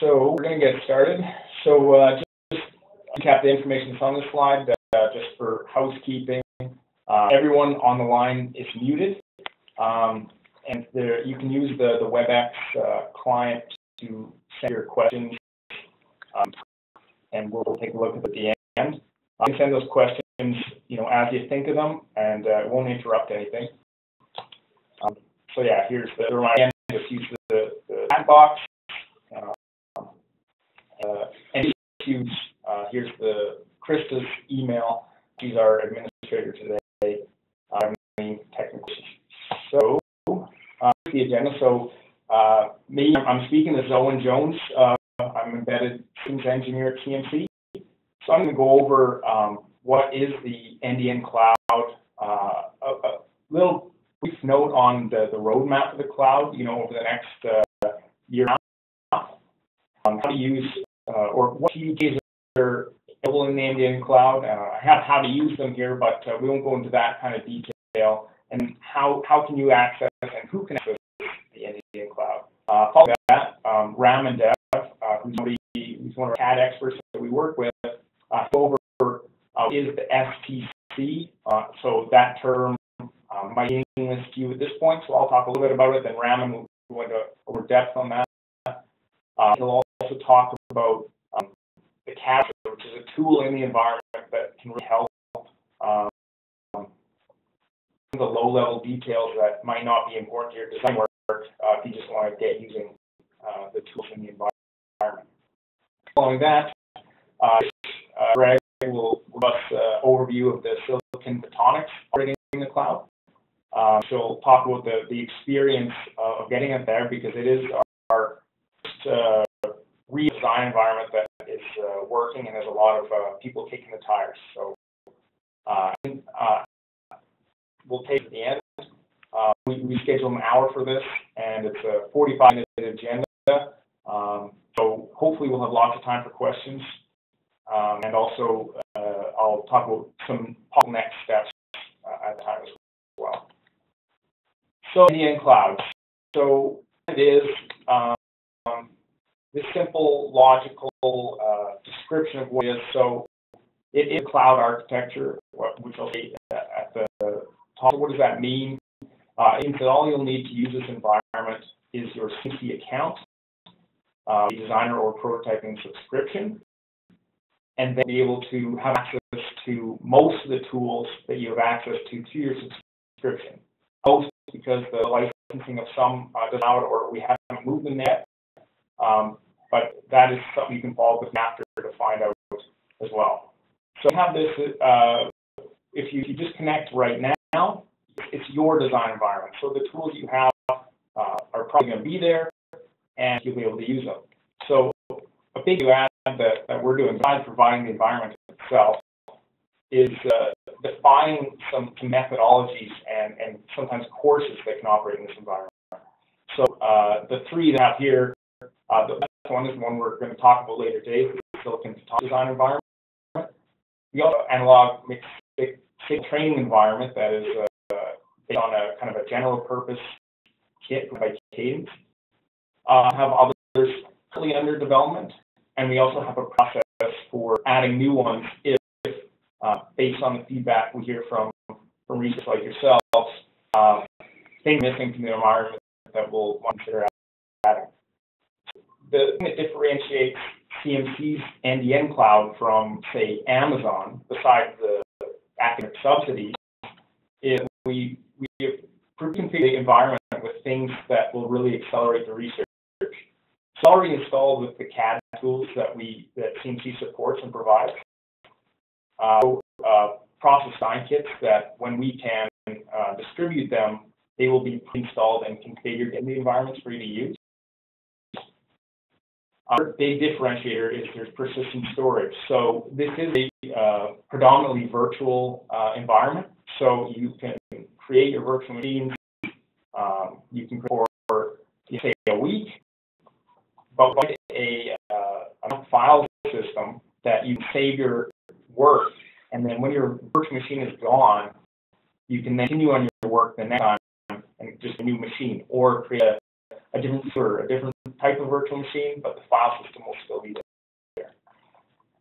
So we're going to get started. So uh, just recap the information that's on this slide, uh, just for housekeeping. Uh, everyone on the line is muted, um, and there, you can use the, the WebEx uh, client to send your questions, um, and we'll take a look at the end. You can send those questions, you know, as you think of them, and uh, it won't interrupt anything. Um, so yeah, here's the reminder. Just use the, the chat box uh, issues, uh, here's the Krista's email. She's our administrator today. I'm Um, technical. So, uh, the agenda. So, uh, me, I'm speaking to Zoe Jones. Uh, I'm embedded systems engineer at CMC. So I'm going to go over um, what is the NDN cloud, uh, a, a, little brief note on the, the roadmap of the cloud, you know, over the next uh, year, um, how to use uh, or what PDKs are available in the NDN cloud. Uh, I have how to use them here, but uh, we won't go into that kind of detail. And how, how can you access and who can access the NDN cloud? Uh, following that, um, Raman Dev, uh, who's, somebody, who's one of our CAD experts that we work with, uh, over uh, is the STC. Uh, so that term um, might be English to you at this point, so I'll talk a little bit about it. Then Raman will go into over depth on that. Uh, he'll also talk about um, the capture, which is a tool in the environment that can really help um, the low-level details that might not be important to your design work uh, if you just want to get using uh, the tools in the environment. Following that, uh, uh Greg will give us an overview of the silicon photonics operating in the cloud. Um, she'll talk about the, the experience of getting it there because it is our, our redesign environment that is uh, working and there's a lot of uh, people kicking the tires. So uh, uh we'll take the end. Uh, we, we schedule an hour for this and it's a 45 minute agenda. Um, so hopefully we'll have lots of time for questions. Um, and also uh, I'll talk about some next steps at the time as well. So NDN Cloud. So it is um, this simple, logical uh, description of what it is. So it is cloud architecture, which I'll say at the top. What does that mean? Uh, that all you'll need to use this environment is your CC account, uh, designer or prototyping subscription, and then be able to have access to most of the tools that you have access to to your subscription. Most because the licensing of some uh, does out or we haven't moved them yet, um, but that is something you can follow up with after to find out as well. So have this, uh, if, you, if you right now, it's your design environment. So the tools you have uh, are probably going to be there and you'll be able to use them. So a big add that, that we're doing besides providing the environment itself is uh, defining some, some methodologies and, and sometimes courses that can operate in this environment. So uh, the three that I have here uh, the last one is one we're going to talk about later today, the silicon design environment. We also have analog mixed training environment that is uh, based on a kind of a general purpose kit by Cadence. Uh, have others currently under development, and we also have a process for adding new ones if, uh, based on the feedback we hear from from researchers like yourselves, uh, things missing from the environment that we'll consider the thing that differentiates CMC's NDN cloud from, say, Amazon, besides the academic subsidies, is we, we have pre-configured the environment with things that will really accelerate the research. It's already installed with the CAD tools that we that CMC supports and provides. Uh, uh, process design kits that when we can uh, distribute them, they will be installed and configured in the environments for you to use. Our big differentiator is there's persistent storage. So this is a uh, predominantly virtual uh, environment. So you can create your virtual machines. Um, you can create for, you say, a week, but with a, uh, a file system that you save your work, and then when your virtual machine is gone, you can continue on your work the next time and just a new machine, or create a, a different server, a different type of virtual machine, but the file system will still be there.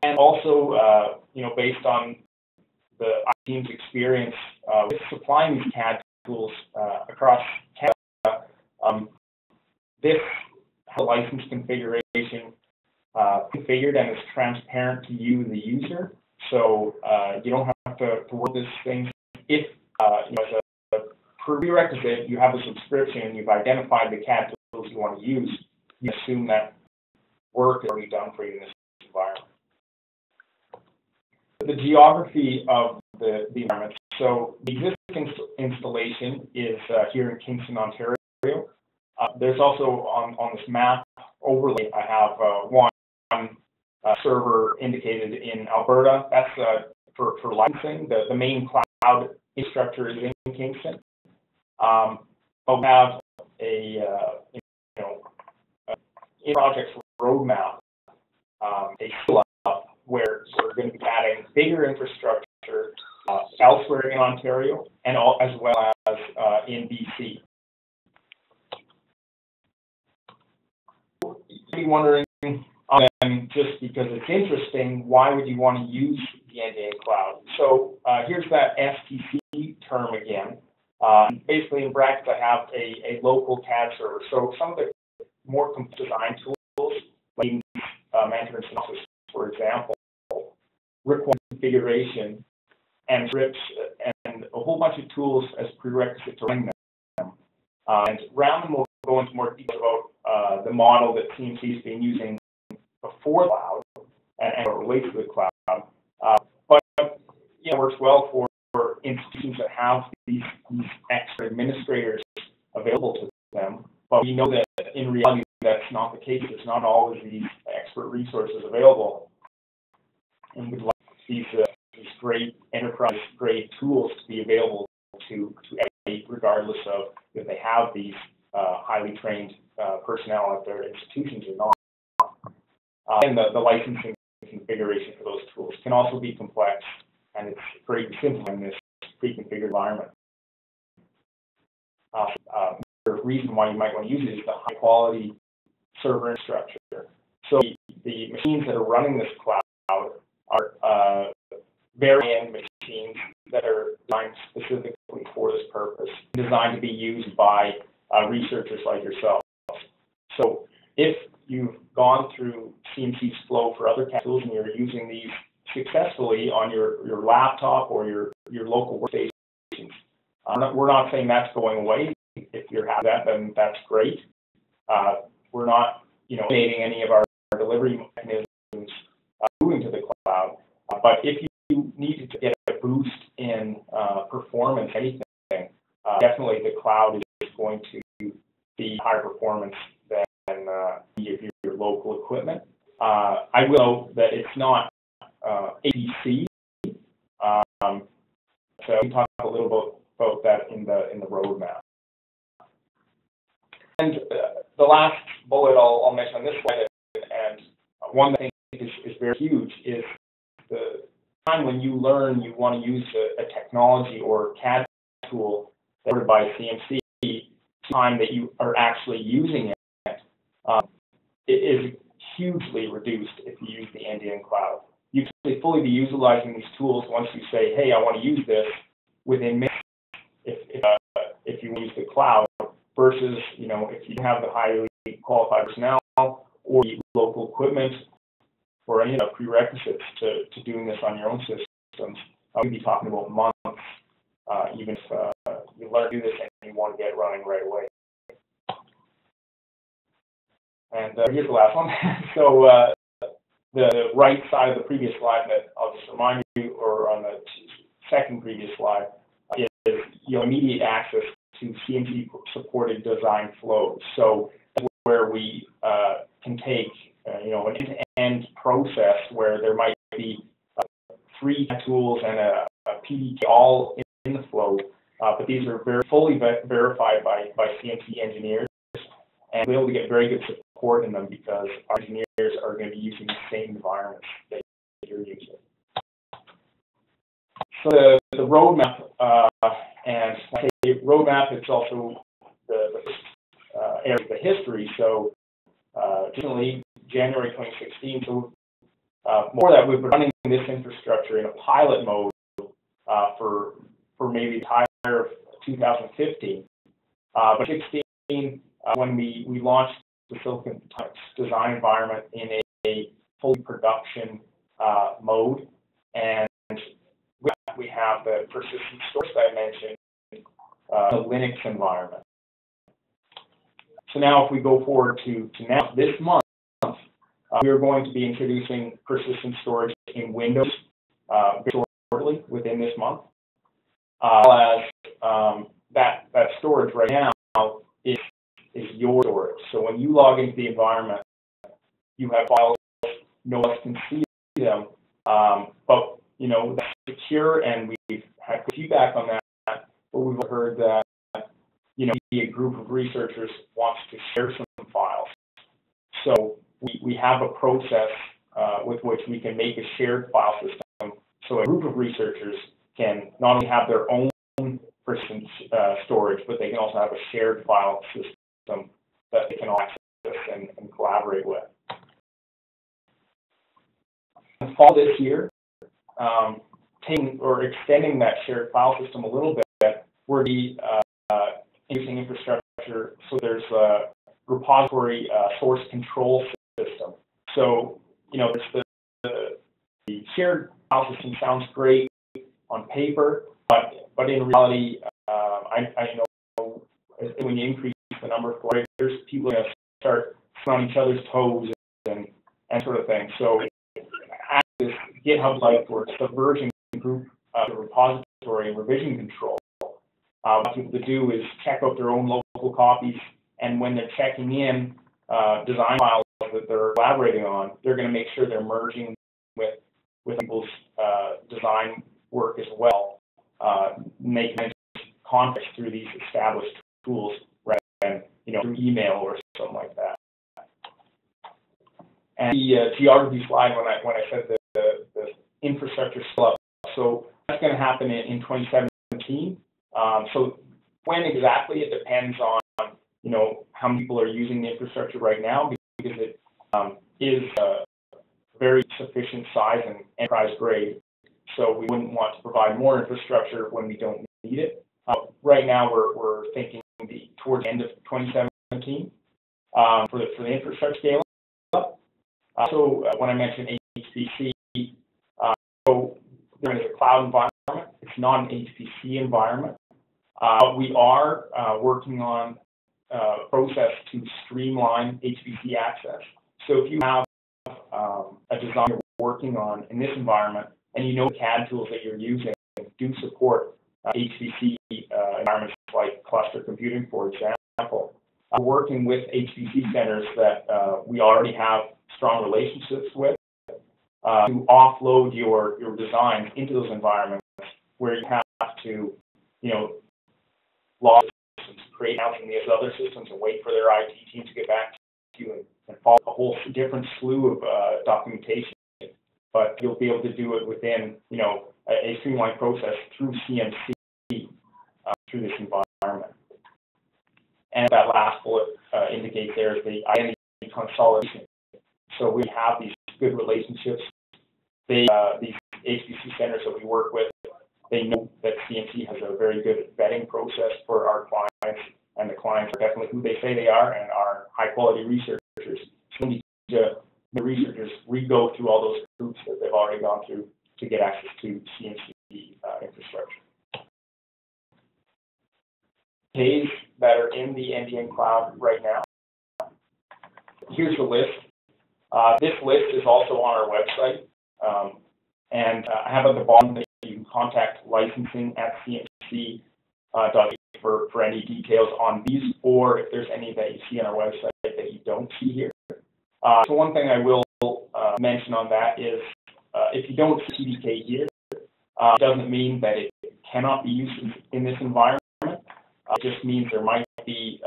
And also, uh, you know, based on the team's experience uh, with supplying these CAD tools uh, across Canada, um, this license configuration uh, configured and is transparent to you, the user. So uh, you don't have to, to work this thing. If uh, you know, as a prerequisite, you have a subscription and you've identified the CAD tools you want to use, you assume that work is already done for you in this environment. The geography of the, the environment. So the existing installation is uh, here in Kingston, Ontario. Uh, there's also on, on this map overlay, I have uh, one uh, server indicated in Alberta. That's uh, for, for licensing. The, the main cloud infrastructure is in Kingston. Um, but we have a uh, in project roadmap, um, a up where we're going to be adding bigger infrastructure uh, elsewhere in Ontario and all, as well as uh, in BC. You'd be wondering um, just because it's interesting, why would you want to use the NDN cloud? So uh, here's that STC term again. Uh, basically, in brackets, I have a, a local CAD server. So some of the more design tools, like uh, management analysis, for example, require configuration and scripts and a whole bunch of tools as prerequisite to run them. Uh, and Raman will go into more detail about uh, the model that CMC has been using before the cloud and, and relates to the cloud. Uh, but you know, works well for, for institutions that have these, these extra administrators available to them. But we know that in reality that's not the case. There's not always these expert resources available. And we'd like these, uh, these great enterprise grade tools to be available to, to everybody, regardless of if they have these uh, highly trained uh, personnel at their institutions or not. Uh, and the, the licensing configuration for those tools can also be complex, and it's pretty simple in this pre-configured environment. Uh, uh, reason why you might want to use it is the high quality server infrastructure. So the, the machines that are running this cloud are uh, very end machines that are designed specifically for this purpose, designed to be used by uh, researchers like yourself. So if you've gone through CMC's flow for other tools and you're using these successfully on your, your laptop or your, your local workstations. Uh, we're not saying that's going away. If you're having that, then that's great. Uh, we're not, you know, eliminating any of our delivery mechanisms uh, moving to the cloud. Uh, but if you need to get a boost in uh, performance, anything, uh, definitely the cloud is going to be higher performance than uh, your, local equipment. I will note that it's not HPC. Um, so we talk a little bit about that in the in the roadmap. And uh, the last bullet I'll, I'll mention on this slide, and one thing is, is very huge, is the time when you learn you want to use a, a technology or CAD tool that by CMC, time that you are actually using it um, is hugely reduced if you use the NDN cloud. You can fully be utilizing these tools once you say, hey, I want to use this within minutes if, if, uh, if you use the cloud versus, you know, if you have the highly qualified personnel or local equipment or any of the prerequisites to, to doing this on your own systems, uh, we'd be talking about months, uh, even if uh, you learn to do this and you want to get running right away. And uh, here's the last one. so uh, the right side of the previous slide that I'll just remind you, or on the second previous slide, is you know, immediate access to CMC supported design flows. So where we uh, can take uh, you know an end-to-end process where there might be uh, three tools and a, a PDK all in the flow, uh, but these are very fully verified by by CMC engineers and be able to get very good support in them because our engineers are going to be using the same environments that you're using. So the, the roadmap, uh, Roadmap, it's also the, the uh, area of the history. So uh, January 2016. So uh, more that we've been running this infrastructure in a pilot mode uh, for for maybe the entire of 2015. Uh, but 16, uh, when we, we launched the Silicon design environment in a, a fully production uh, mode, and we have the persistent source that I mentioned, uh, Linux environment. So now if we go forward to, to now, this month, uh, we are going to be introducing persistent storage in Windows uh, shortly within this month, uh, as um, that, that storage right now is, is your storage. So when you log into the environment, you have files, no one can see them, um, but you know, that's secure and we've had feedback on that, but we've heard that, you know, a group of researchers wants to share some files. So we, we have a process uh, with which we can make a shared file system so a group of researchers can not only have their own persistent uh, storage, but they can also have a shared file system that they can all access and, and collaborate with. In fall this year, um, taking or extending that shared file system a little bit, we're the uh, using infrastructure. So there's a repository uh, source control system. So you know, the, the, the shared file system sounds great on paper, but but in reality, uh, I, I know when you increase the number of collaborators, people are going to start on each other's toes and and sort of thing. So this GitHub like works, the version group uh, repository revision control. Uh, what people to do is check out their own local copies, and when they're checking in uh, design files that they're collaborating on, they're going to make sure they're merging with with people's uh, design work as well, uh, making context through these established tools rather than you know through email or something like that. And the uh, geography slide when I when I said the, the, the infrastructure scale so that's going to happen in, in 2017. Um, so when exactly it depends on you know how many people are using the infrastructure right now because it um, is a very sufficient size and enterprise grade. So we wouldn't want to provide more infrastructure when we don't need it. Uh, right now, we're, we're thinking the, towards the end of 2017 um, for, the, for the infrastructure scale up. Uh, so uh, when I mentioned HPC, uh, so there is a cloud environment. It's not an HPC environment. Uh, we are uh, working on a process to streamline HPC access. So if you have um, a design you're working on in this environment, and you know CAD tools that you're using do support uh, HPC uh, environments like cluster computing, for example. Uh, working with HPC centers that uh, we already have strong relationships with uh, to offload your, your designs into those environments where you have to, you know, log systems, create accounts in these other systems and wait for their IT team to get back to you and, and follow a whole different slew of uh, documentation but you'll be able to do it within, you know, a, a streamlined process through CMC uh, through this environment. And that last bullet uh, indicates there is the identity consolidation. So we have these good relationships. They, uh, these HPC centers that we work with, they know that CMC has a very good vetting process for our clients, and the clients are definitely who they say they are and are high quality researchers. So we the researchers re-go through all those groups that they've already gone through to get access to CMC uh, infrastructure. Pays that are in the NDN cloud right now. Here's the list. Uh, this list is also on our website. Um, and uh, I have at the bottom can contact licensing at CMC uh, for, for any details on these, or if there's any that you see on our website that you don't see here. Uh, so one thing I will uh, mention on that is uh, if you don't see CDK here, uh, it doesn't mean that it cannot be used in, in this environment. Uh, it just means there might be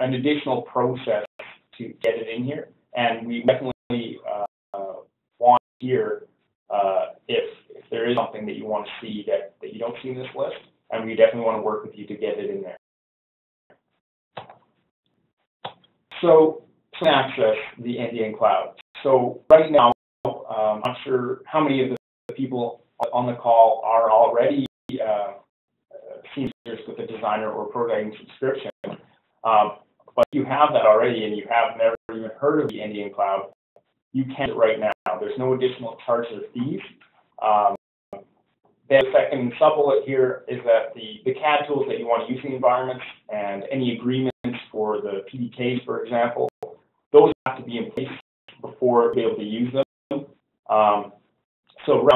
an additional process to get it in here, and we definitely want here if there is something that you want to see that, that you don't see in this list, and we definitely want to work with you to get it in there. So access the NDN cloud. So right now, um, I'm not sure how many of the people on the call are already uh, seniors with a designer or prototyping subscription. Um, but you have that already and you have never even heard of the NDN cloud, you can right now. There's no additional charge or fees. Um, the second sub-bullet here is that the, the CAD tools that you want to use in the environments and any agreements for the PDKs, for example, those have to be in place before be able to use them. Um, so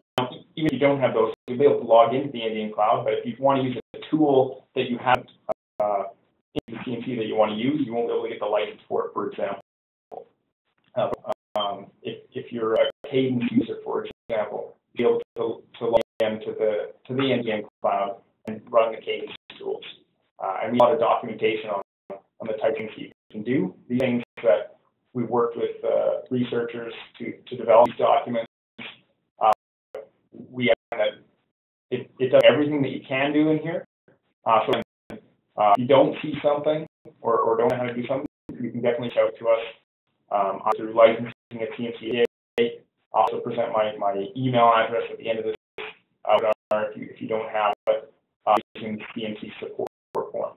even if you don't have those, you'll be able to log into the NDN cloud, but if you want to use a tool that you have uh, in the CMC that you want to use, you won't be able to get the license for it, for example. Uh, um, if, if you're a Cadence user, for example, be able to, to log into the to the NDN cloud and run the Cadence tools. Uh, and we have a lot of documentation on, on the things you can do. These things that we worked with uh, researchers to, to develop these documents. Uh, we it, it does everything that you can do in here. Uh, so uh, if you don't see something or, or don't know how to do something, you can definitely shout to us um, through licensing at CMCA. Also present my, my email address at the end of this uh, webinar if you, if you don't have it uh, using the CMC support form.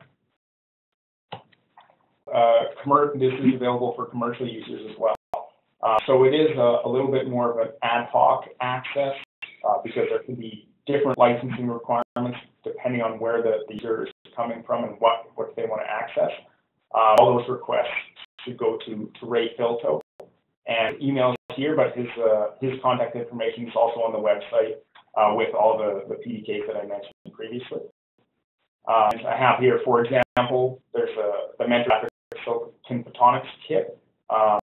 Uh, this is available for commercial users as well. Uh, so it is a, a, little bit more of an ad hoc access uh, because there can be different licensing requirements depending on where the, the user is coming from and what, what they want to access. Uh, all those requests should go to, to Ray Filto. And email here, but his, uh, his contact information is also on the website uh, with all the, the PDKs that I mentioned previously. Uh, I have here, for example, there's a, the Mentor Silicon Photonics kit um,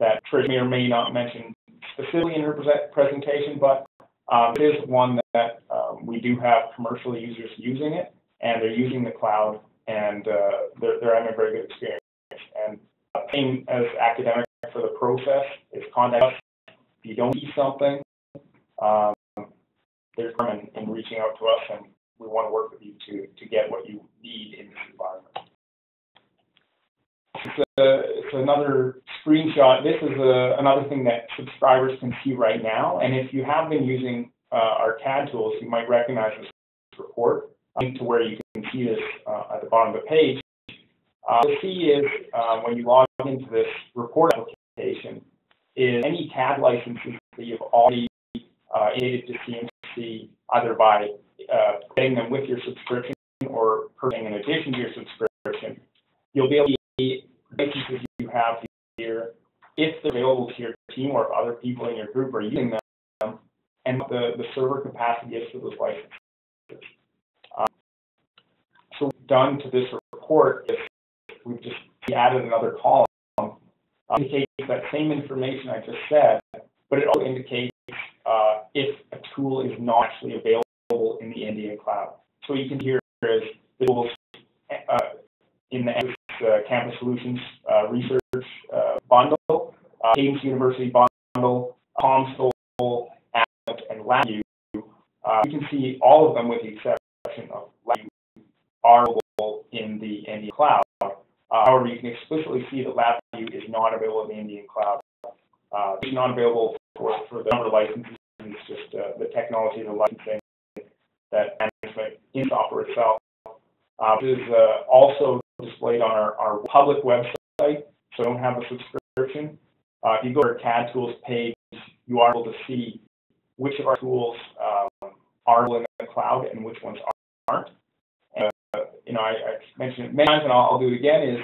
that Trish may or may not mention specifically in her presentation, but um, it is one that um, we do have commercial users using it, and they're using the cloud, and uh, they're, they're having a very good experience. And uh, as academic for the process is contact us. If you don't see something, um, there's in, in reaching out to us, and we want to work with you to, to get what you need in this environment. It's, a, it's another screenshot. This is a, another thing that subscribers can see right now. And if you have been using uh, our CAD tools, you might recognize this report. Link to where you can see this uh, at the bottom of the page. Uh, you'll see is uh, when you log into this report application is any CAD licenses that you've already uh, added to CMC either by uh, getting them with your subscription or purchasing in addition to your subscription. You'll be able to see licenses you have here if they're available to your team or if other people in your group are using them and the, the server capacity is for those licenses. Um, so done to this report is we've just added another column uh, indicates that same information I just said, but it also indicates uh, if a tool is not actually available in the NDN cloud. So you can hear is the tools uh, in the uh, Campus Solutions uh, Research uh, Bundle, Cadence University Bundle, COMSOL, and LabVIEW. You can see all of them with the exception of LabVIEW are available in the NDN cloud. Uh, however, you can explicitly see that LabVIEW is not available in the NDN cloud. Uh, it's not available for, for the number of licenses. It's just uh, the technology, the licensing, that management in software itself. Uh, this is uh, also displayed on our, our public website, so don't have a subscription. Uh, if you go to our CAD tools page, you are able to see which of our tools um, are in the cloud and which ones aren't you know, I, I mentioned it many times, and I'll, I'll do it again, is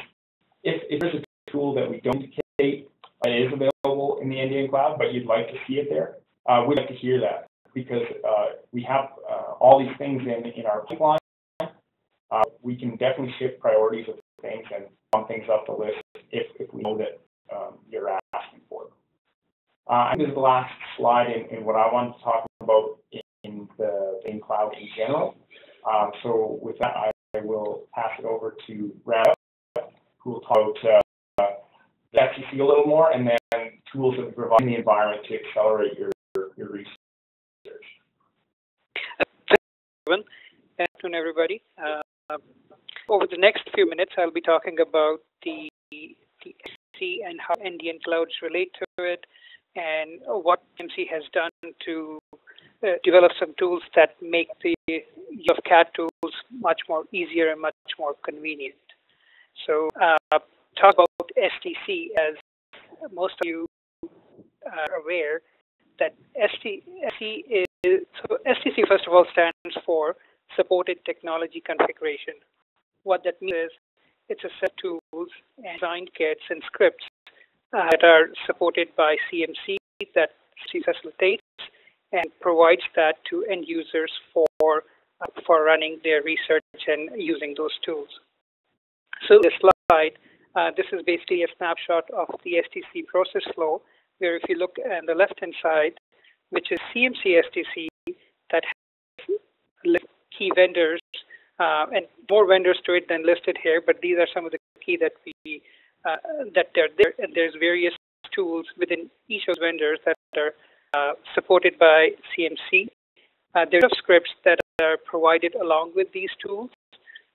if, if there's a tool that we don't indicate is available in the NDN cloud, but you'd like to see it there, uh, we'd like to hear that because uh, we have uh, all these things in, in our pipeline. Uh, we can definitely shift priorities of things and bump things up the list if, if we know that um, you're asking for them. Uh, this is the last slide in, in what I want to talk about in, the in cloud in general. Um, so with that, I will pass it over to Brad, who will talk about uh, the STC a little more, and then tools that we provide in the environment to accelerate your, your research. Good afternoon, everybody. Uh, over the next few minutes, I'll be talking about the, the and how NDN clouds relate to it, and what CMC has done to develop some tools that make the use of CAD tools much more easier and much more convenient. So uh, talk about STC as most of you are aware that STC is, so STC first of all stands for Supported Technology Configuration. What that means is it's a set of tools and design kits and scripts uh, that are supported by CMC that facilitates and provides that to end users for uh, for running their research and using those tools. So this slide, uh, this is basically a snapshot of the STC process flow, where if you look on the left-hand side, which is CMC STC that has key vendors, uh, and more vendors to it than listed here, but these are some of the key that we uh, that they're there, and there's various tools within each of the vendors that are supported by CMC. Uh, there are scripts that are provided along with these tools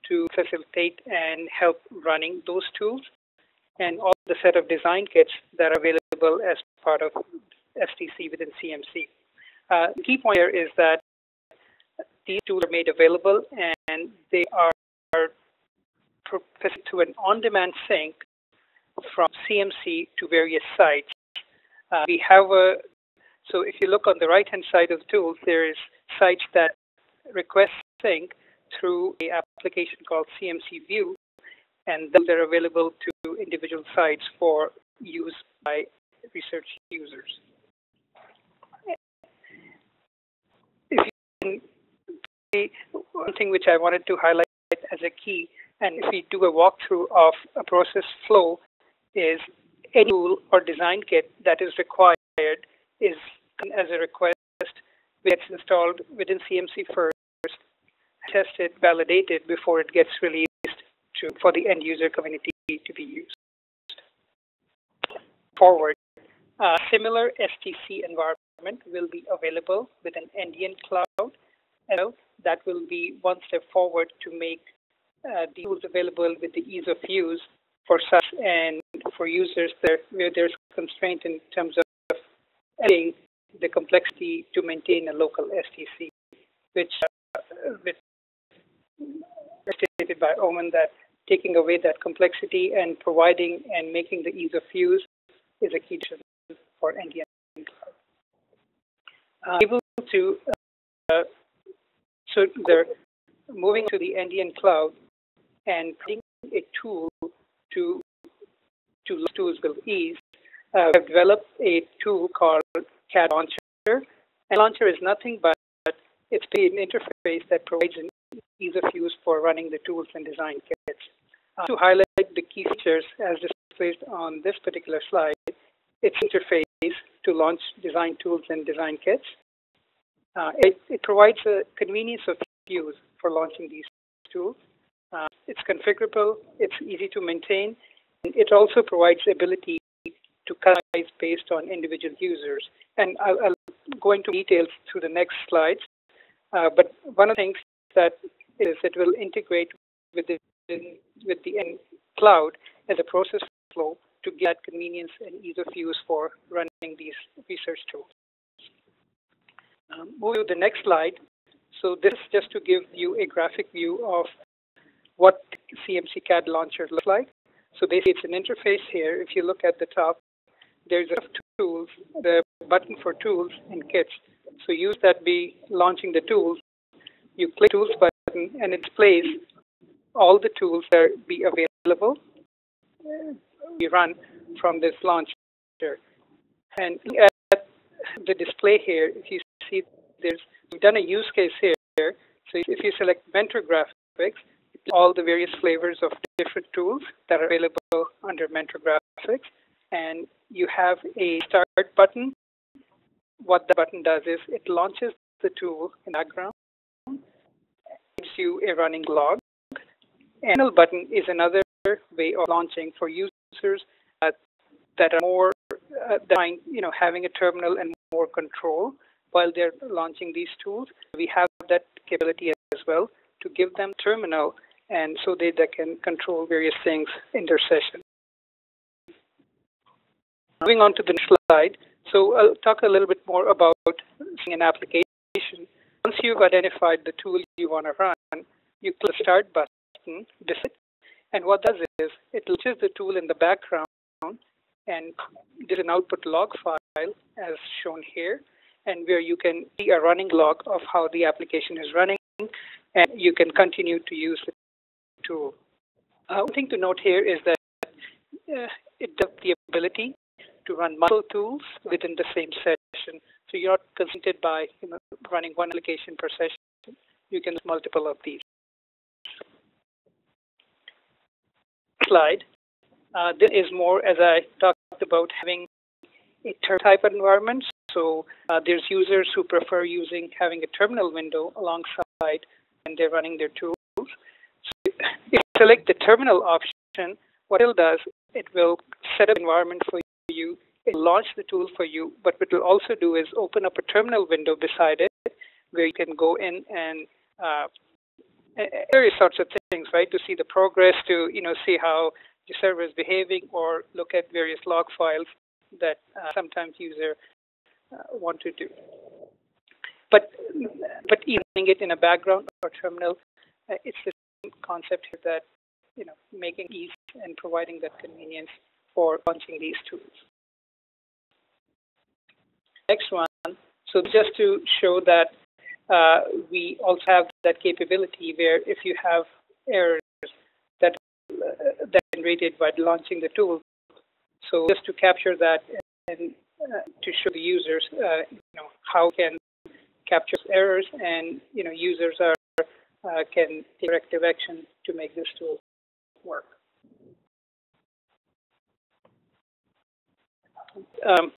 to facilitate and help running those tools, and all the set of design kits that are available as part of STC within CMC. Uh, the key point here is that these tools are made available and they are, to an on-demand sync from CMC to various sites. Uh, we have a, so if you look on the right-hand side of the tools, there is sites that request sync through a application called CMC View, and they're available to individual sites for use by research users. One thing which I wanted to highlight as a key, and if we do a walkthrough of a process flow, is any tool or design kit that is required is as a request gets installed within CMC first, tested, validated before it gets released to, for the end user community to be used. Forward, uh, similar STC environment will be available with an NDN cloud. And that will be one step forward to make uh, the tools available with the ease of use for SaaS and for users where there's constraint in terms of adding the complexity to maintain a local STC, which, uh, stated by Owen that taking away that complexity and providing and making the ease of use is a key for NDN Uh, able to, uh, so they're moving to the NDN cloud and putting a tool to to tools with ease. Uh, we've developed a tool called CAD Launcher. And Launcher is nothing but it's the interface that provides an ease of use for running the tools and design kits. Uh, to highlight the key features as displayed on this particular slide, it's interface to launch design tools and design kits. Uh, it, it provides a convenience of use for launching these tools. Uh, it's configurable, it's easy to maintain, and it also provides the ability to customize based on individual users. And I'll, I'll go into details through the next slides. Uh, but one of the things that is it will integrate with the with the cloud as a process flow to get convenience and ease of use for running these research tools. Um, move to the next slide. So this is just to give you a graphic view of what CMC CAD launcher looks like. So basically it's an interface here. If you look at the top, there's a tools, the button for tools and kits. So use that be launching the tools. You click tools button and it displays all the tools that be available. We run from this launcher. And at the display here, if you see there's we've done a use case here. So if you select Mentor Graphics, all the various flavors of different tools that are available under Mentor Graphics. And you have a start button. What the button does is it launches the tool in the background, gives you a running log. And button is another way of launching for users that are more uh, you know having a terminal and more control while they're launching these tools. We have that capability as well to give them terminal and so they, they can control various things in their session. Moving on to the next slide. So I'll talk a little bit more about an application. Once you've identified the tool you want to run, you click the Start button, and what does is it launches the tool in the background and there's an output log file as shown here, and where you can see a running log of how the application is running, and you can continue to use the tool. Uh, one thing to note here is that uh, it does the ability to run multiple tools within the same session. So you're not constrained by you know, running one application per session. You can multiple of these. Slide. Uh, this is more, as I talked about, having a type of environment. So uh, there's users who prefer using having a terminal window alongside when they're running their tools. So if you select the terminal option, what it does, it will set up environment for you, it launch the tool for you, but what it will also do is open up a terminal window beside it where you can go in and uh, various sorts of things, right, to see the progress, to you know see how the server is behaving, or look at various log files that uh, sometimes user uh, want to do. But but even it in a background or terminal, uh, it's the same concept here that you know making ease and providing that convenience for launching these tools. Next one. So just to show that uh, we also have that capability where if you have errors that uh, that generated by launching the tool. So just to capture that and uh, to show the users, uh, you know, how can capture errors and you know users are uh, can take corrective action to make this tool work. Um,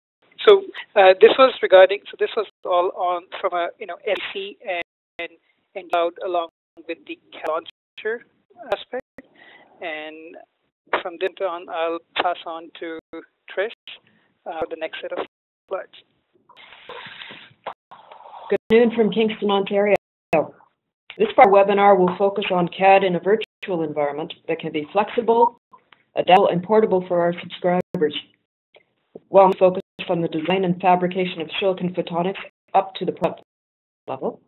so uh, this was regarding, so this was all on from a, you know, SC and, and, cloud along with the launcher aspect. And from then on, I'll pass on to Trish uh, for the next set of slides. Good afternoon from Kingston, Ontario. This part webinar will focus on CAD in a virtual environment that can be flexible, adaptable, and portable for our subscribers. While we focus on the design and fabrication of silicon photonics up to the product level,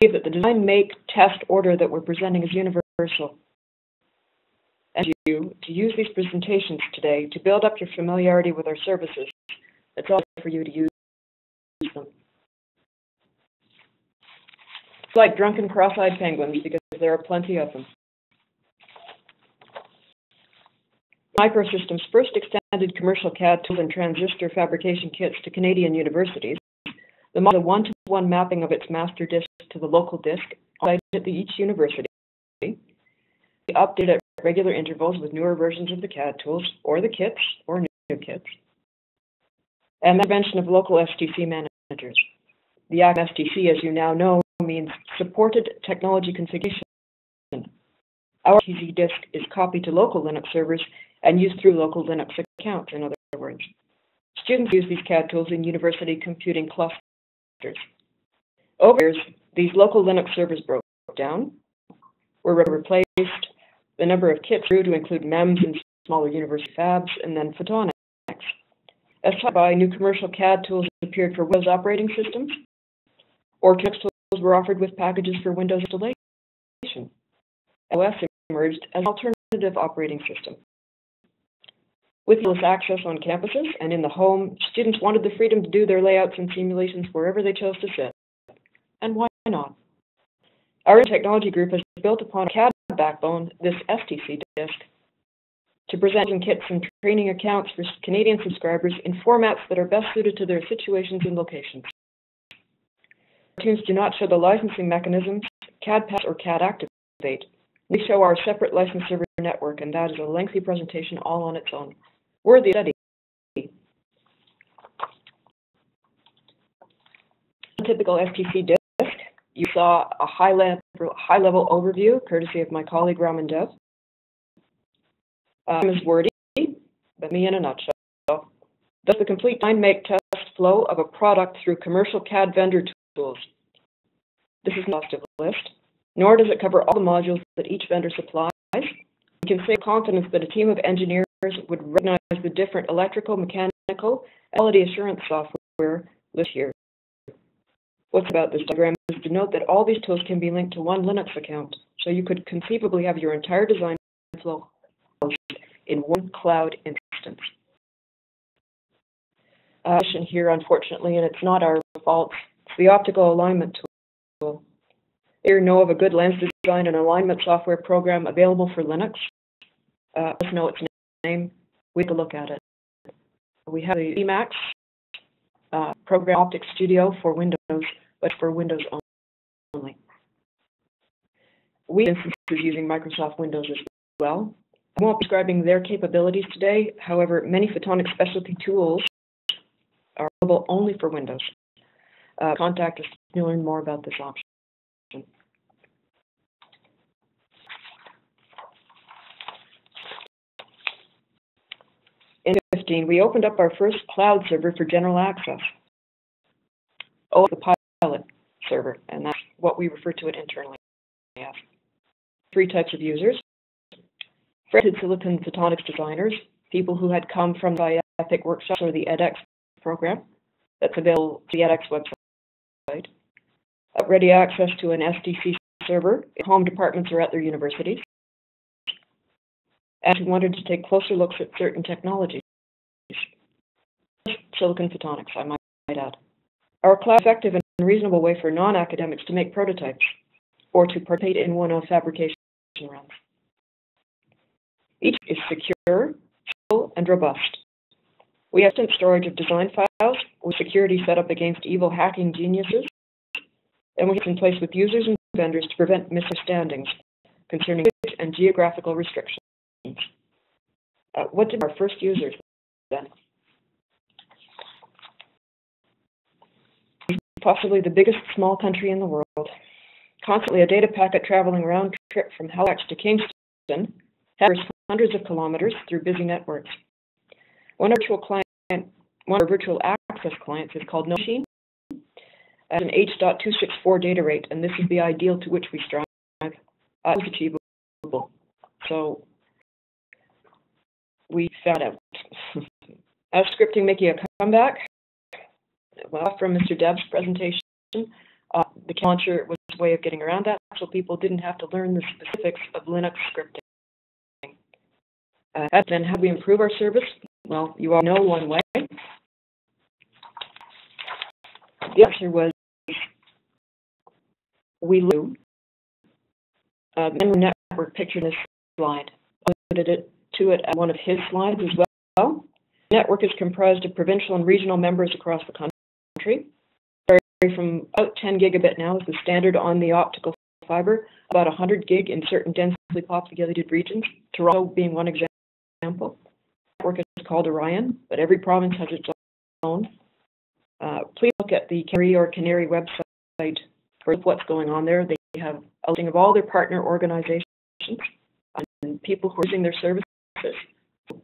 see that the design, make, test order that we're presenting is universal. And you to use these presentations today to build up your familiarity with our services. It's all for you to use them. It's like drunken cross-eyed penguins because there are plenty of them. Microsystems first extended commercial CAD tools and transistor fabrication kits to Canadian universities. The model one-to-one mapping of its master disk to the local disk at each university. Updated at regular intervals with newer versions of the CAD tools or the kits or new kits. And the intervention of local STC managers. The STC, as you now know, means Supported Technology Configuration. Our TZ disk is copied to local Linux servers and used through local Linux accounts, in other words. Students use these CAD tools in university computing clusters. Over years, these local Linux servers broke down, were replaced, the number of kits grew to include MEMS and smaller university fabs, and then photonics. As taught by new commercial CAD tools appeared for Windows operating systems, or Linux tools were offered with packages for Windows installation. OS emerged as an alternative operating system. With this access on campuses and in the home, students wanted the freedom to do their layouts and simulations wherever they chose to sit. And why not? Our technology group has built upon a CAD backbone, this STC disk, to present kits and training accounts for Canadian subscribers in formats that are best suited to their situations and locations. Cartoons do not show the licensing mechanisms, CAD Pass or CAD Activate. We show our separate license server network, and that is a lengthy presentation all on its own worthy study. Typical STC disk, you saw a high level, high level overview courtesy of my colleague Raman Dev. Um, is wordy, but me in a nutshell. Does the complete design make test flow of a product through commercial CAD vendor tools. This is not a list, nor does it cover all the modules that each vendor supplies. We can say with confidence that a team of engineers would recognize the different electrical, mechanical, Quality Assurance software listed here. What's about this diagram is to note that all these tools can be linked to one Linux account, so you could conceivably have your entire design flow in one cloud instance. Uh, here, unfortunately, and it's not our fault, it's the optical alignment tool. Here, know of a good lens design and alignment software program available for Linux. Uh, let's know its name. We can look at it. We have the Zemax uh, program Optics Studio for Windows, but for Windows only. We instances using Microsoft Windows as well. I won't be describing their capabilities today. However, many photonic specialty tools are available only for Windows. Uh, contact us to learn more about this option. In 15, we opened up our first cloud server for general access. Oh, the pilot server, and that's what we refer to it internally as. Three types of users. Fretted silicon photonics designers, people who had come from the EPIC workshop or the edX program that's available to the edX website. Ready access to an STC server home departments or at their universities. And we wanted to take closer looks at certain technologies. Silicon photonics, I might add. Are cloud effective and reasonable way for non-academics to make prototypes or to participate in one-off fabrication runs. Each is secure, and robust. We have instant storage of design files with security set up against evil hacking geniuses, and we have in place with users and vendors to prevent misunderstandings concerning and geographical restrictions. Uh, what did our first users then? Possibly the biggest small country in the world. Constantly a data packet traveling round trip from Halifax to Kingston has hundreds of kilometers through busy networks. One virtual client one of our virtual access clients is called NoMachine at an H.264 data rate, and this is the ideal to which we strive. Uh, it's achievable. So we found out. As scripting making a comeback, well, from Mr. Dev's presentation, uh, the launcher was a way of getting around that, so people didn't have to learn the specifics of Linux scripting. Uh, then how do we improve our service? Well, you all know one way. The answer was we knew. Uh, the network picture in this slide. Put it to it at one of his slides as well. The network is comprised of provincial and regional members across the country. From about 10 gigabit now is the standard on the optical fiber, about 100 gig in certain densely populated regions, Toronto being one example The network is called Orion, but every province has its own. Uh, please look at the CANARIE or CANARIE website for what's going on there. They have a listing of all their partner organizations and people who are using their services,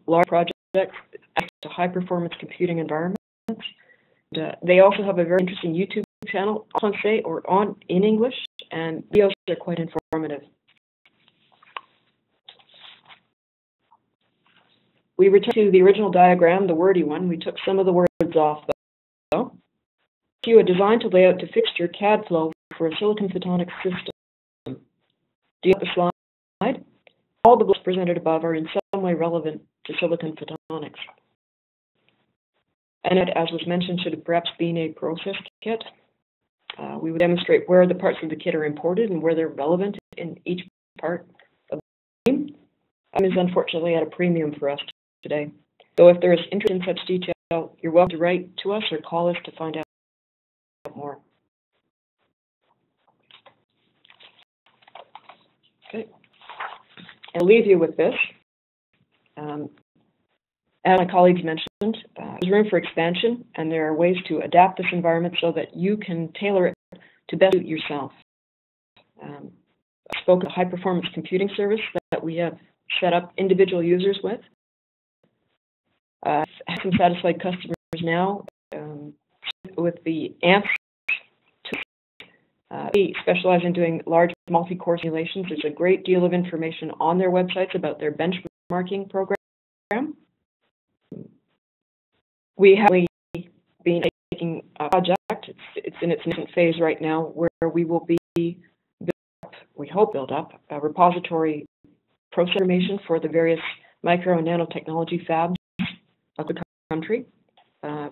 large projects, to high performance computing environments. And, uh, they also have a very interesting YouTube channel on say or on in English, and videos are quite informative. We return to the original diagram, the wordy one. We took some of the words off, though. You a design to layout to fixture CAD flow for a silicon photonics system. Do you have the slide? All the books presented above are in some way relevant to silicon photonics. And it, as was mentioned, should have perhaps been a process kit. Uh, we would demonstrate where the parts of the kit are imported and where they're relevant in each part of the game. Um, is unfortunately at a premium for us today. So if there is interest in such detail, you're welcome to write to us or call us to find out more. Okay. I'll leave you with this. Um, as my colleagues mentioned, uh, there's room for expansion, and there are ways to adapt this environment so that you can tailor it to best suit yourself. Um, I spoke of a high-performance computing service that we have set up individual users with. Uh, have some satisfied customers now um, with the AMP. Uh, we specialize in doing large multi-core simulations. There's a great deal of information on their websites about their benchmarking program. we have been taking a project, it's, it's in its nascent phase right now, where we will be, up, we hope build up, a repository process information for the various micro and nanotechnology fabs of the country. Uh,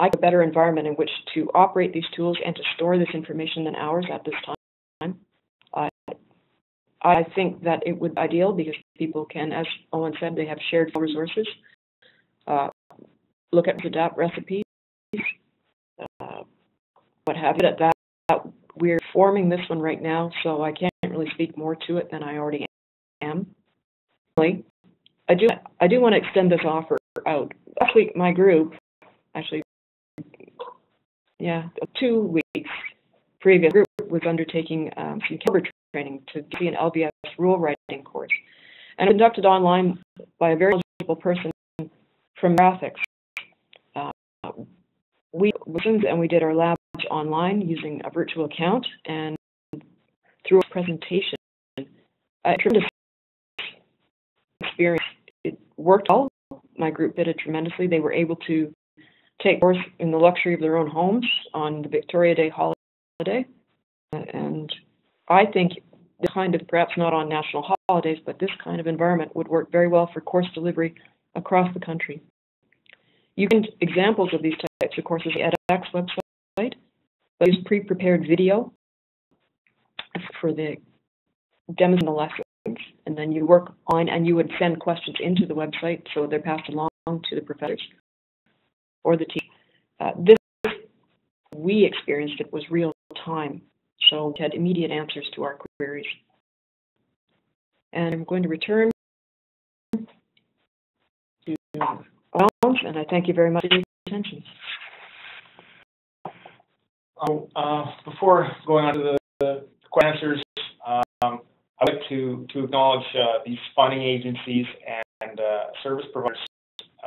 A better environment in which to operate these tools and to store this information than ours at this time. Uh, I think that it would be ideal because people can, as Owen said, they have shared resources. Uh, look at adapt recipes, uh, what have you. That, that we're forming this one right now, so I can't really speak more to it than I already am. I do I do want to extend this offer out. Actually, my group, actually, yeah, two weeks previous group was undertaking um, some Calibre training to be an LVS rule writing course, and conducted online by a very eligible person from graphics. Uh, we listened and we did our labs online using a virtual account and through a presentation. A tremendous experience. It worked all. My group did it tremendously. They were able to take course in the luxury of their own homes on the Victoria Day holiday. And I think this kind of, perhaps not on national holidays, but this kind of environment would work very well for course delivery across the country. You can examples of these types of courses at edX website. Use pre-prepared video for the demos and the lessons, and then you work on and you would send questions into the website so they're passed along to the professors or the team. Uh, this we experienced it was real time, so we had immediate answers to our queries. And I'm going to return to Bounds, and I thank you very much for your attention. Um, uh, before going on to the, the answers, um, I'd like to, to acknowledge uh, these funding agencies and uh, service providers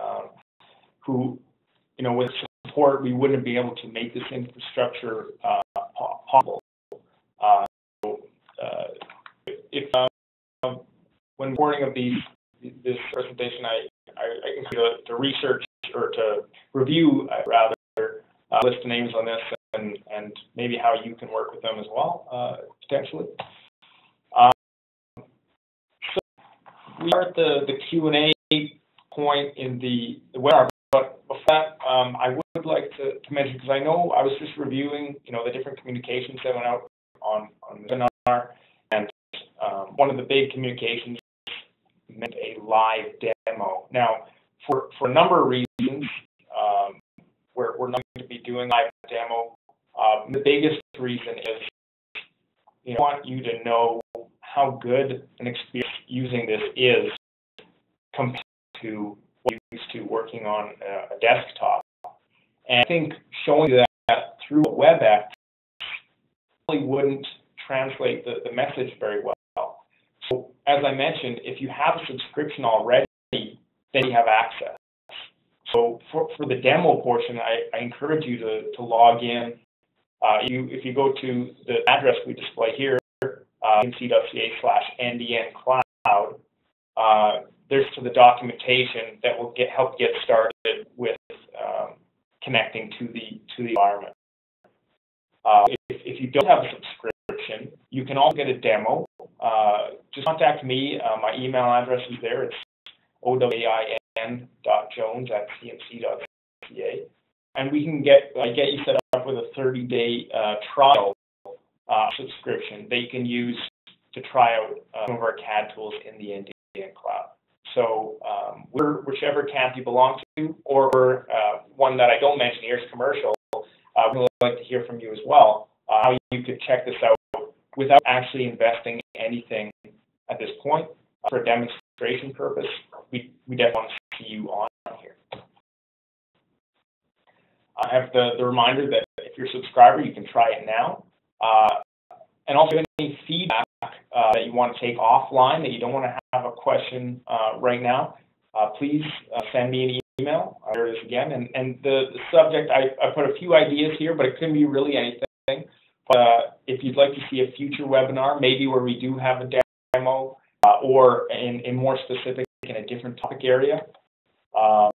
um, who you know, with support, we wouldn't be able to make this infrastructure uh, possible. Uh, uh, if uh, when reporting of these this presentation, I I, I to, to research or to review uh, rather uh, list of names on this and and maybe how you can work with them as well uh, potentially. Um, so we are at the the Q and A point in the, the webinar, before that, um, I would like to, to mention, because I know I was just reviewing, you know, the different communications that went out on, on the webinar, and um, one of the big communications meant a live demo. Now, for, for a number of reasons, um, we're, we're not going to be doing a live demo. Um, the biggest reason is, you know, I want you to know how good an experience using this is compared to used to working on a, desktop. And I think showing that through a WebEx really wouldn't translate the, the message very well. So as I mentioned, if you have a subscription already, then you have access. So for, for the demo portion, I, I encourage you to, to log in. Uh, you, if you go to the address we display here, uh, nc.ca slash ndn cloud, uh, there's the documentation that will get help get started with um, connecting to the to the environment. Uh, if, if you don't have a subscription, you can also get a demo. Uh, just contact me. Uh, my email address is there. It's owain.jones at cmc.ca. And we can get uh, get you set up with a 30 day uh, trial subscription that you can use to try out some of our CAD tools in the NDN cloud. So um, whichever camp you belong to, or uh, one that I don't mention here is commercial. Uh, we'd like to hear from you as well. Uh, how you could check this out without actually investing anything at this point uh, for a demonstration purpose. We we definitely want to see you on here. I have the, the reminder that if you're a subscriber, you can try it now. Uh, and also any feedback uh, that you want to take offline, that you don't want to have a question uh, right now, uh, please uh, send me an email. There it is again. And, and the, the subject, I, I put a few ideas here, but it could be really anything. But uh, if you'd like to see a future webinar, maybe where we do have a demo, or in, in more specific in a different topic area, um,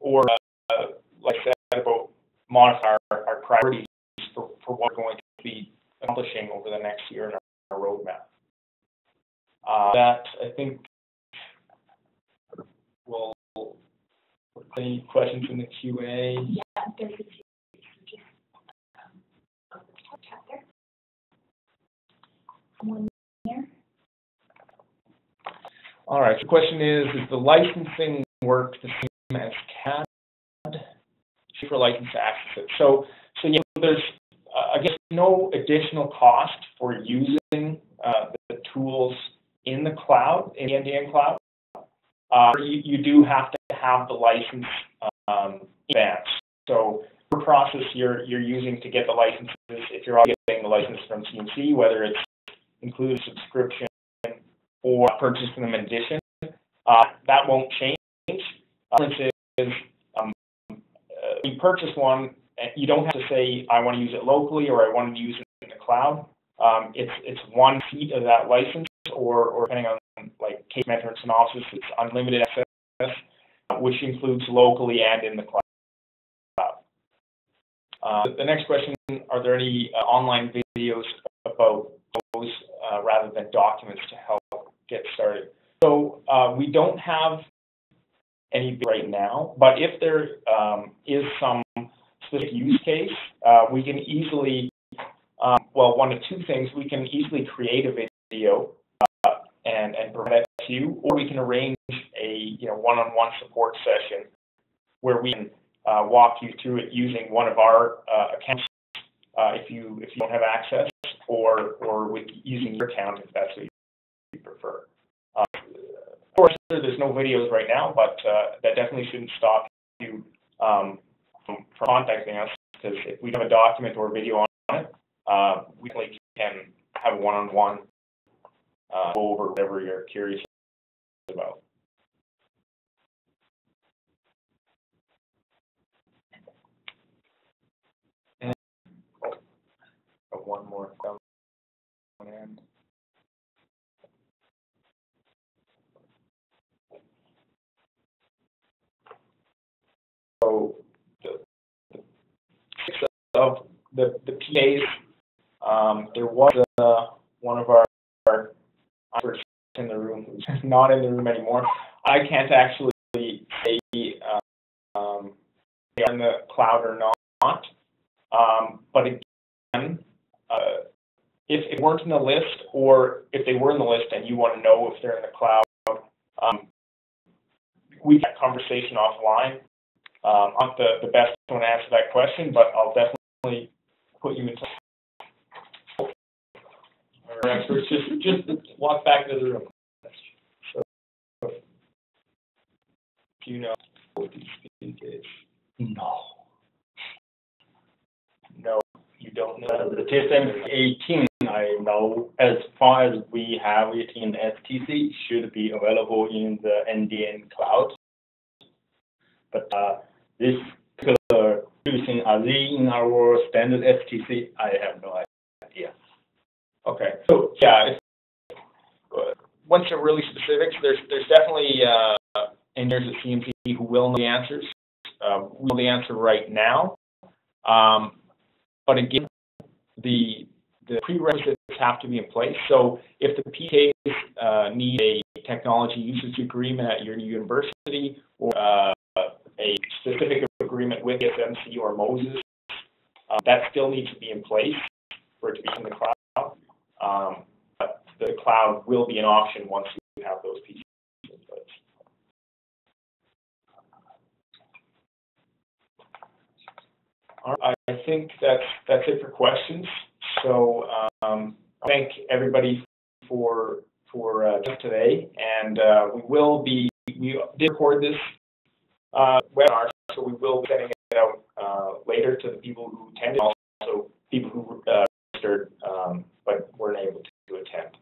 or, uh, like I said, about modify our, our priorities for, for what we're going to be accomplishing over the next year in our, roadmap. Uh, that, I think, will, any questions in the QA? Yeah, there's a few, just, on the top chat there. One there. All right, the question is, is the licensing work the same as CAD for license to access it? So, so yeah, there's, uh, guess, no additional cost for using uh, the tools in the cloud, in the NDN cloud. Uh, you, you do have to have the license um, in advance. So, the process you're, you're using to get the licenses, if you're getting the license from CMC, whether it's included subscription or purchasing them in addition, uh, that won't change. Uh, difference is um, uh, you purchase one, you don't have to say I want to use it locally or I want to use it in the cloud. Um, it's it's one seat of that license, or or depending on like case management Synopsys, it's unlimited access, which includes locally and in the cloud. Uh, the next question: Are there any uh, online videos about those uh, rather than documents to help get started? So uh, we don't have any right now, but if there um, is some specific use case, uh, we can easily, um, well, one of two things, we can easily create a video uh, and, and provide it to you, or we can arrange a you know one-on-one support session where we can uh, walk you through it using one of our uh, accounts uh, if you if you don't have access, or or with using your account if that's what you prefer. Uh, of course, there's no videos right now, but that definitely shouldn't stop you um, from, contacting us because if we have a document or a video on it, uh, we can have a one-on-one uh, go over whatever you're curious about. And one more. So of the, the PAs, um, there was one of our, our experts in the room who's not in the room anymore. I can't actually say uh, um, they are in the cloud or not. Um, but again, uh, if it weren't in the list, or if they were in the list and you want to know if they're in the cloud, um, we have conversation offline. Um, I'm not the, the best one to answer that question, but I'll definitely put you in touch. Our experts, just, just walk back to the room. So, you know what these speak is. No. No, you don't know. Uh, the TSM 18, I know, as far as we have it in STC, should be available in the NDN cloud. But uh, this particular using are they in our standard STC? I have no idea. Okay, so yeah, uh, once you're really specifics, there's there's definitely uh, engineers at CMC who will know the answers. Uh, we know the answer right now, um, but again, the the prerequisites have to be in place. So if the PDKs uh, need a technology usage agreement at your university or uh, a specific agreement with SMC or MOSIS, uh, that still needs to be in place for it to be in the cloud. Um, but the cloud will be an option once you have those pieces in place. Right, I think that's that's it for questions. So um, thank everybody for for uh, today, and uh, we will be we did record this uh, webinar, so we will be sending it out uh, later to the people who attended, also people who uh, registered um, but weren't able to, attend.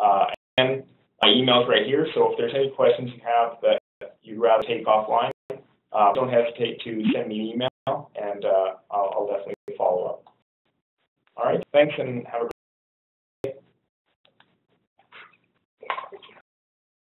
Uh, and my email's right here, so if there's any questions you have that you'd rather take offline, uh, don't hesitate to send me an email, and uh, I'll, I'll definitely follow up. All right, thanks, and have a